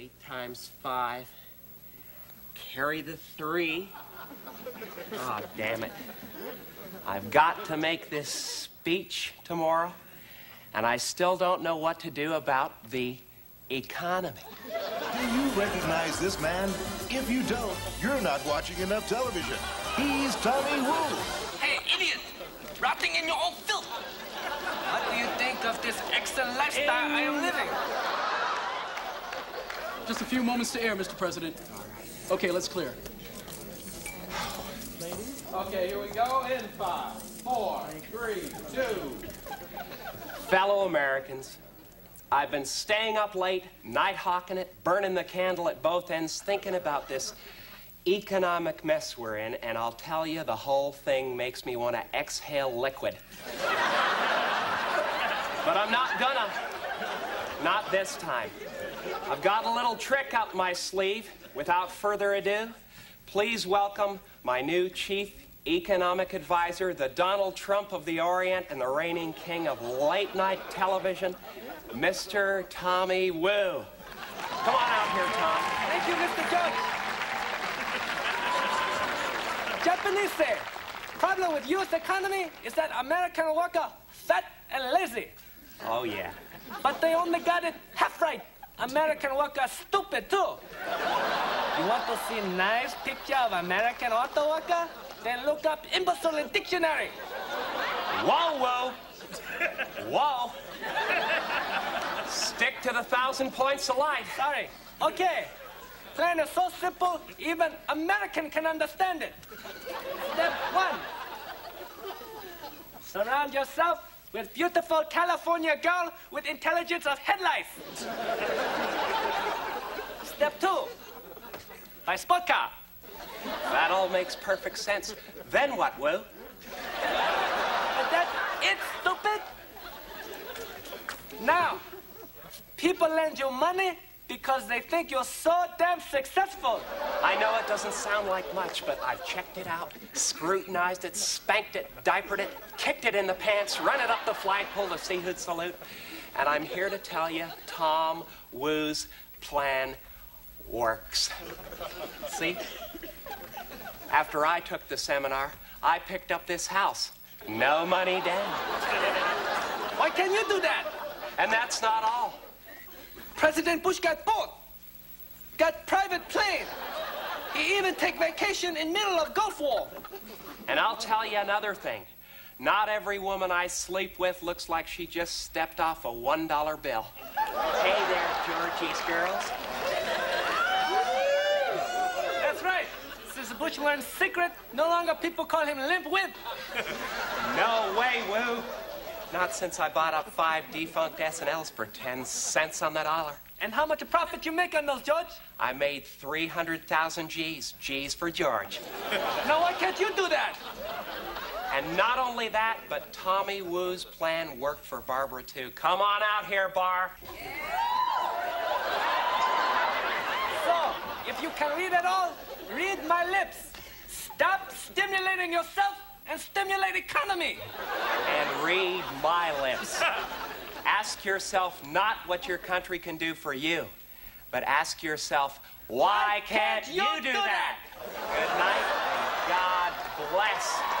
Eight times five. Carry the three. Ah, damn it. I've got to make this speech tomorrow, and I still don't know what to do about the economy. Do you recognize this man? If you don't, you're not watching enough television. He's Tommy Woo. Hey, idiot! Rotting in your own filth! What do you think of this excellent lifestyle I am living? Just a few moments to air, Mr. President. Okay, let's clear. Okay, here we go. In five, four, three, two. Fellow Americans, I've been staying up late, night hawking it, burning the candle at both ends, thinking about this economic mess we're in, and I'll tell you, the whole thing makes me want to exhale liquid. but I'm not gonna. Not this time. I've got a little trick up my sleeve. Without further ado, please welcome my new chief economic advisor, the Donald Trump of the Orient and the reigning king of late night television, Mr. Tommy Woo. Come on out here, Tom. Thank you, Mr. Judge. Japanese say, problem with U.S. economy is that American worker fat and lazy. Oh, yeah. But they only got it half right. American worker stupid too. You want to see nice picture of American auto worker? Then look up imbecile in dictionary. Whoa, whoa. Whoa. Stick to the thousand points of light. Sorry. Okay. Plan is so simple, even American can understand it. Step one. Surround yourself with beautiful California girl with intelligence of headlights. Step two. by sport car. That all makes perfect sense. Then what, Will? But that it, stupid. Now, people lend you money because they think you're so damn successful. I know it doesn't sound like much, but I've checked it out, scrutinized it, spanked it, diapered it, kicked it in the pants, run it up the flagpole to see who'd salute. And I'm here to tell you, Tom Woo's plan works. See? After I took the seminar, I picked up this house. No money down. Why can't you do that? And that's not all. President Bush got boat, got private plane. He even take vacation in middle of Gulf War. And I'll tell you another thing. Not every woman I sleep with looks like she just stepped off a $1 bill. Hey there, Georgie's girls. That's right. Since Bush learned secret, no longer people call him Limp Whip. No way, Woo. Not since I bought up five defunct S&Ls for 10 cents on the dollar. And how much a profit you make on those, George? I made 300,000 G's. G's for George. Now why can't you do that? And not only that, but Tommy Woo's plan worked for Barbara, too. Come on out here, Bar. So, if you can read at all, read my lips. Stop stimulating yourself and stimulate economy. And read my lips. Ask yourself not what your country can do for you, but ask yourself, why can't you do that? Good night, and God bless.